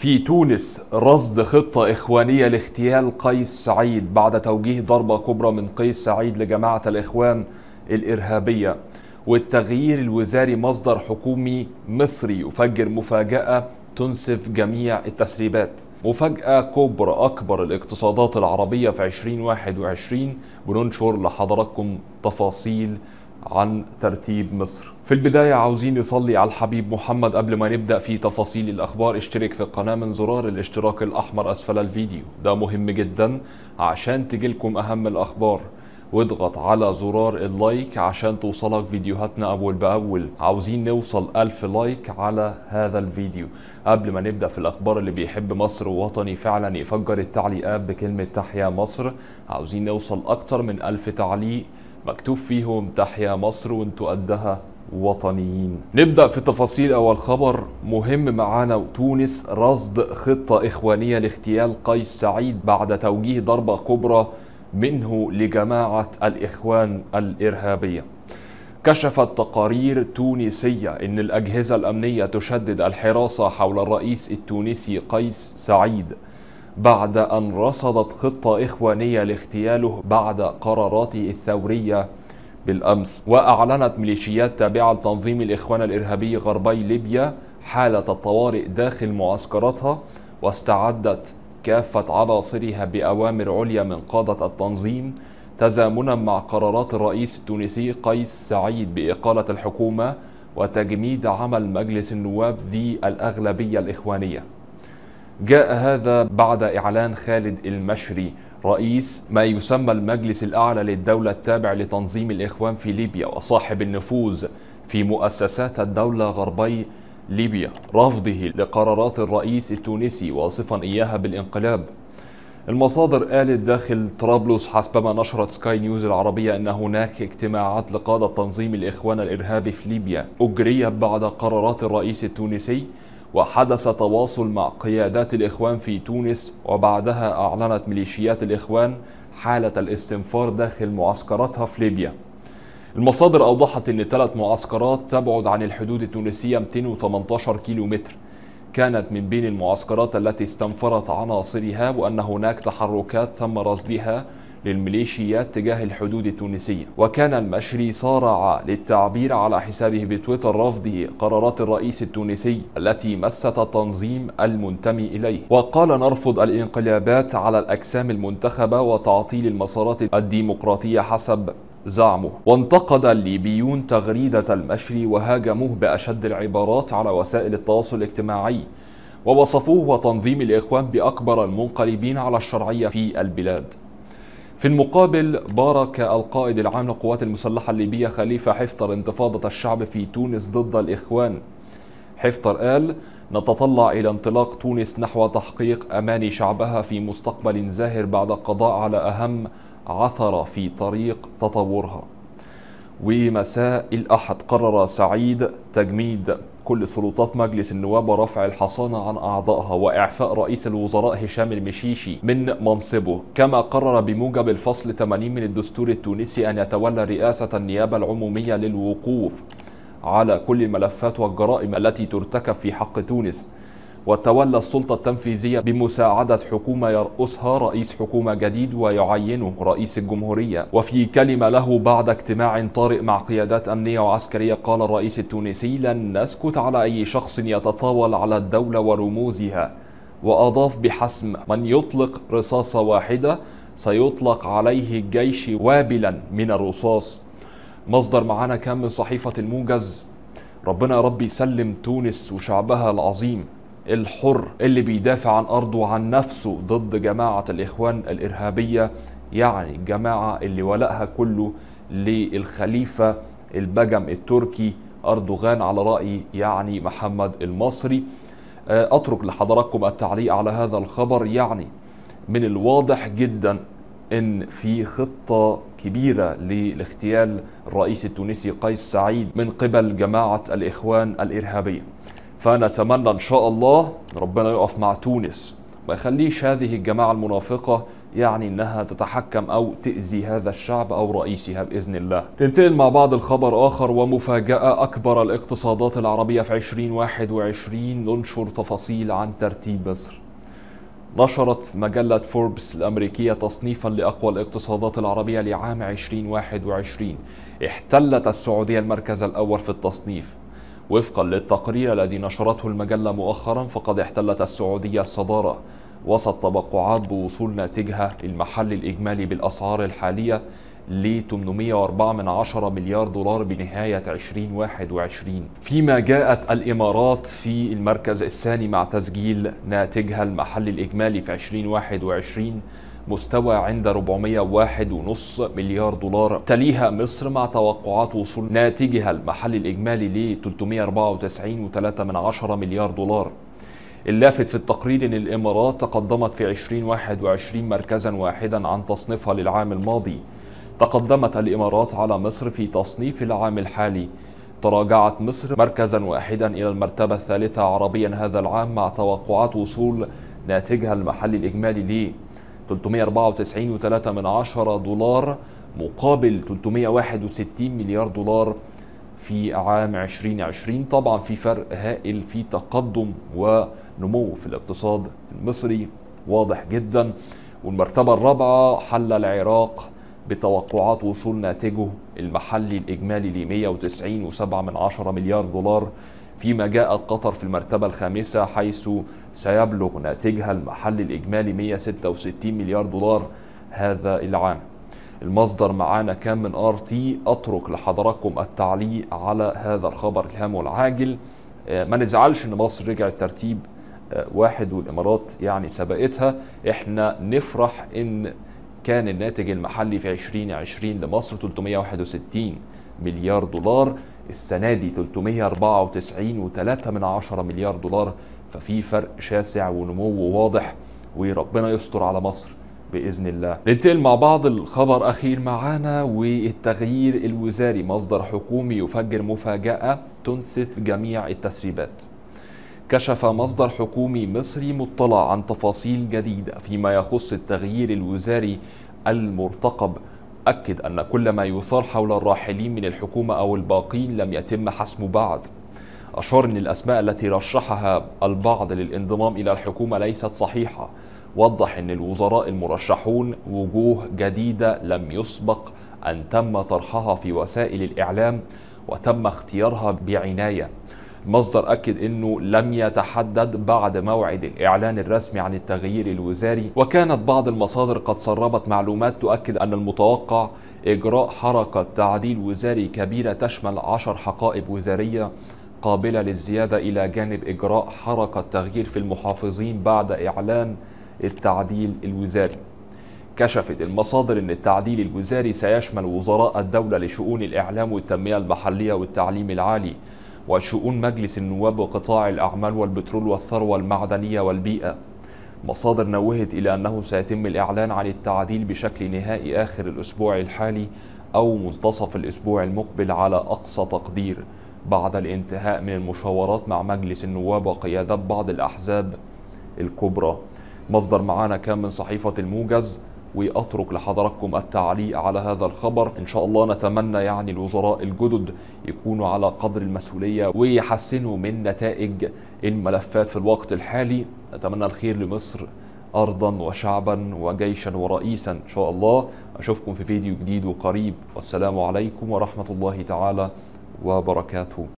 في تونس رصد خطة إخوانية لاغتيال قيس سعيد بعد توجيه ضربة كبرى من قيس سعيد لجماعة الإخوان الإرهابية. والتغيير الوزاري مصدر حكومي مصري يفجر مفاجأة تنسف جميع التسريبات. مفاجأة كبرى أكبر الاقتصادات العربية في 2021 بننشر لحضراتكم تفاصيل عن ترتيب مصر. في البداية عاوزين نصلي على الحبيب محمد قبل ما نبدأ في تفاصيل الأخبار. اشترك في القناة من زرار الاشتراك الأحمر أسفل الفيديو. ده مهم جدا عشان تجيلكم أهم الأخبار. واضغط على زرار ال like عشان توصلك فيديوهاتنا أول بأول. عاوزين نوصل ألف like على هذا الفيديو. قبل ما نبدأ في الأخبار اللي بيحب مصر ووطني فعلا يفجر التعليقات بكلمة تحيا مصر عاوزين نوصل أكتر من ألف تعليق. مكتوب فيهم تحيا مصر وانتوا قدها وطنيين. نبدأ في تفاصيل أول خبر مهم معانا. تونس رصد خطة إخوانية لاغتيال قيس سعيد بعد توجيه ضربة كبرى منه لجماعة الإخوان الإرهابية. كشفت تقارير تونسية أن الأجهزة الأمنية تشدد الحراسة حول الرئيس التونسي قيس سعيد. بعد أن رصدت خطة إخوانية لاغتياله بعد قراراته الثورية بالأمس وأعلنت ميليشيات تابعة لتنظيم الإخوان الإرهابي غربي ليبيا حالة الطوارئ داخل معسكراتها واستعدت كافة عناصرها بأوامر عليا من قادة التنظيم تزامنا مع قرارات الرئيس التونسي قيس سعيد بإقالة الحكومة وتجميد عمل مجلس النواب ذي الأغلبية الإخوانية. جاء هذا بعد إعلان خالد المشري رئيس ما يسمى المجلس الأعلى للدولة التابع لتنظيم الإخوان في ليبيا وصاحب النفوذ في مؤسسات الدولة غربي ليبيا رفضه لقرارات الرئيس التونسي واصفا إياها بالانقلاب. المصادر قالت داخل طرابلس حسبما نشرت سكاي نيوز العربية أن هناك اجتماعات لقادة تنظيم الإخوان الإرهابي في ليبيا أجريت بعد قرارات الرئيس التونسي وحدث تواصل مع قيادات الإخوان في تونس وبعدها أعلنت ميليشيات الإخوان حالة الاستنفار داخل معسكراتها في ليبيا. المصادر أوضحت أن ثلاث معسكرات تبعد عن الحدود التونسية 218 كيلو متر كانت من بين المعسكرات التي استنفرت عناصرها وأن هناك تحركات تم رصدها للميليشيات تجاه الحدود التونسية. وكان المشري صارع للتعبير على حسابه بتويتر رفضه قرارات الرئيس التونسي التي مست التنظيم المنتمي إليه. وقال نرفض الانقلابات على الأجسام المنتخبة وتعطيل المسارات الديمقراطية حسب زعمه وانتقد الليبيون تغريدة المشري وهاجموه بأشد العبارات على وسائل التواصل الاجتماعي. ووصفوه وتنظيم الإخوان بأكبر المنقلبين على الشرعية في البلاد. في المقابل بارك القائد العام للقوات المسلحة الليبية خليفة حفتر انتفاضة الشعب في تونس ضد الإخوان. حفتر قال نتطلع إلى انطلاق تونس نحو تحقيق أمان شعبها في مستقبل زاهر بعد القضاء على أهم عثر في طريق تطورها. ومساء الأحد قرر سعيد تجميد كل سلطات مجلس النواب ورفع الحصانة عن أعضائها وإعفاء رئيس الوزراء هشام المشيشي من منصبه. كما قرر بموجب الفصل 80 من الدستور التونسي أن يتولى رئاسة النيابة العمومية للوقوف على كل الملفات والجرائم التي ترتكب في حق تونس. وتولى السلطة التنفيذية بمساعدة حكومة يرأسها رئيس حكومة جديد ويعينه رئيس الجمهورية. وفي كلمة له بعد اجتماع طارئ مع قيادات أمنية وعسكرية قال الرئيس التونسي لن نسكت على أي شخص يتطاول على الدولة ورموزها. وأضاف بحسم من يطلق رصاصة واحدة سيطلق عليه الجيش وابلا من الرصاص. مصدر معانا كان من صحيفة الموجز. ربنا يا رب يسلم تونس وشعبها العظيم. الحر اللي بيدافع عن أرضه وعن نفسه ضد جماعة الإخوان الإرهابية يعني الجماعة اللي ولائها كله للخليفة البجم التركي أردوغان على رأي يعني محمد المصري. أترك لحضراتكم التعليق على هذا الخبر يعني من الواضح جدا إن في خطة كبيرة لاغتيال الرئيس التونسي قيس سعيد من قبل جماعة الإخوان الإرهابية. فنتمنى إن شاء الله ربنا يقف مع تونس ما يخليش هذه الجماعة المنافقة يعني إنها تتحكم أو تأذي هذا الشعب أو رئيسها بإذن الله. ننتقل مع بعض الخبر آخر ومفاجأة أكبر الاقتصادات العربية في 2021 ننشر تفاصيل عن ترتيب مصر. نشرت مجلة فوربس الأمريكية تصنيفا لأقوى الاقتصادات العربية لعام 2021 احتلت السعودية المركز الأول في التصنيف وفقا للتقرير الذي نشرته المجلة مؤخرا فقد احتلت السعودية الصدارة وسط توقعات بوصول ناتجها المحلي الإجمالي بالأسعار الحالية ل 804 من عشرة مليار دولار بنهاية 2021 فيما جاءت الإمارات في المركز الثاني مع تسجيل ناتجها المحلي الإجمالي في 2021 مستوى عند 401.5 مليار دولار. تليها مصر مع توقعات وصول ناتجها المحلي الإجمالي ل 394.3 مليار دولار. اللافت في التقرير إن الإمارات تقدمت في 2021 مركزا واحدا عن تصنيفها للعام الماضي. تقدمت الإمارات على مصر في تصنيف العام الحالي. تراجعت مصر مركزا واحدا إلى المرتبة الثالثة عربيا هذا العام مع توقعات وصول ناتجها المحلي الإجمالي ل 394.3 من عشرة دولار مقابل 361 مليار دولار في عام 2020 طبعا في فرق هائل في تقدم ونمو في الاقتصاد المصري واضح جدا. والمرتبة الرابعة حل العراق بتوقعات وصول ناتجه المحلي الإجمالي ل 190.7 من عشرة مليار دولار. فيما جاءت قطر في المرتبة الخامسة حيث سيبلغ ناتجها المحلي الإجمالي 166 مليار دولار هذا العام. المصدر معانا كان من آر تي. أترك لحضراتكم التعليق على هذا الخبر الهام والعاجل. ما نزعلش إن مصر رجعت ترتيب واحد والإمارات يعني سبقتها. إحنا نفرح إن كان الناتج المحلي في 2020 لمصر 361 مليار دولار. السنة دي 394.3 من عشرة مليار دولار ففي فرق شاسع ونمو واضح وربنا يستر على مصر بإذن الله. ننتقل مع بعض الخبر أخير معانا والتغيير الوزاري مصدر حكومي يفجر مفاجأة تنسف جميع التسريبات. كشف مصدر حكومي مصري مطلع عن تفاصيل جديدة فيما يخص التغيير الوزاري المرتقب أكد أن كل ما يثار حول الراحلين من الحكومة أو الباقين لم يتم حسمه بعد. أشار أن الأسماء التي رشحها البعض للانضمام إلى الحكومة ليست صحيحة. وضح أن الوزراء المرشحون وجوه جديدة لم يسبق أن تم طرحها في وسائل الإعلام وتم اختيارها بعناية. المصدر أكد أنه لم يتحدد بعد موعد الإعلان الرسمي عن التغيير الوزاري. وكانت بعض المصادر قد سربت معلومات تؤكد أن المتوقع إجراء حركة تعديل وزاري كبيرة تشمل عشر حقائب وزارية قابلة للزيادة إلى جانب إجراء حركة تغيير في المحافظين بعد إعلان التعديل الوزاري. كشفت المصادر أن التعديل الوزاري سيشمل وزراء الدولة لشؤون الإعلام والتنمية المحلية والتعليم العالي وشؤون مجلس النواب وقطاع الأعمال والبترول والثروة المعدنية والبيئة. مصادر نوهت إلى أنه سيتم الإعلان عن التعديل بشكل نهائي آخر الأسبوع الحالي أو منتصف الأسبوع المقبل على أقصى تقدير بعد الانتهاء من المشاورات مع مجلس النواب وقيادات بعض الأحزاب الكبرى. مصدر معانا كان من صحيفة الموجز واترك لحضراتكم التعليق على هذا الخبر. إن شاء الله نتمنى يعني الوزراء الجدد يكونوا على قدر المسؤولية ويحسنوا من نتائج الملفات في الوقت الحالي. نتمنى الخير لمصر ارضا وشعبا وجيشا ورئيسا إن شاء الله. أشوفكم في فيديو جديد وقريب. والسلام عليكم ورحمة الله تعالى وبركاته.